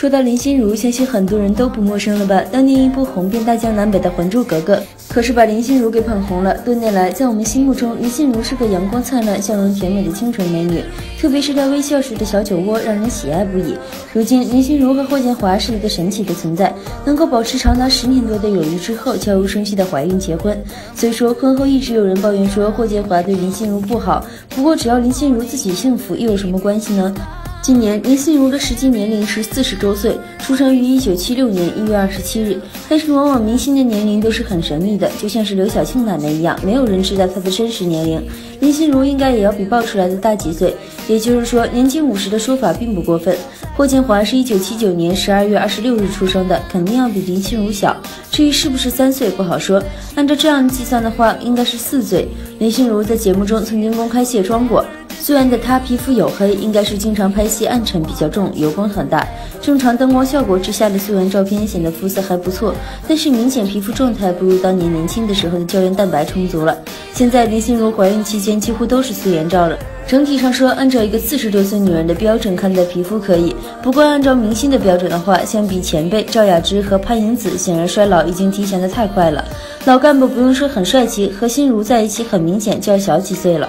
说到林心如，相信很多人都不陌生了吧？当年一部红遍大江南北的《还珠格格》，可是把林心如给捧红了。多年来，在我们心目中，林心如是个阳光灿烂、笑容甜美的清纯美女，特别是她微笑时的小酒窝，让人喜爱不已。如今，林心如和霍建华是一个神奇的存在，能够保持长达十年多的友谊之后，悄无声息的怀孕结婚。虽说婚后一直有人抱怨说霍建华对林心如不好，不过只要林心如自己幸福，又有什么关系呢？今年林心如的实际年龄是四十周岁，出生于一九七六年一月二十七日。但是往往明星的年龄都是很神秘的，就像是刘晓庆奶奶一样，没有人知道她的真实年龄。林心如应该也要比爆出来的大几岁，也就是说年轻五十的说法并不过分。霍建华是一九七九年十二月二十六日出生的，肯定要比林心如小。至于是不是三岁不好说，按照这样计算的话，应该是四岁。林心如在节目中曾经公开卸妆过。虽然的她皮肤黝黑，应该是经常拍戏暗沉比较重，油光很大。正常灯光效果之下的素颜照片显得肤色还不错，但是明显皮肤状态不如当年年轻的时候的胶原蛋白充足了。现在林心如怀孕期间几乎都是素颜照了。整体上说，按照一个四十多岁女人的标准看待皮肤可以，不过按照明星的标准的话，相比前辈赵雅芝和潘迎紫，显然衰老已经提前的太快了。老干部不用说很帅气，和心如在一起很明显就要小几岁了。